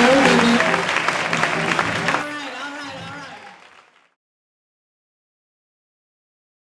Hallelujah.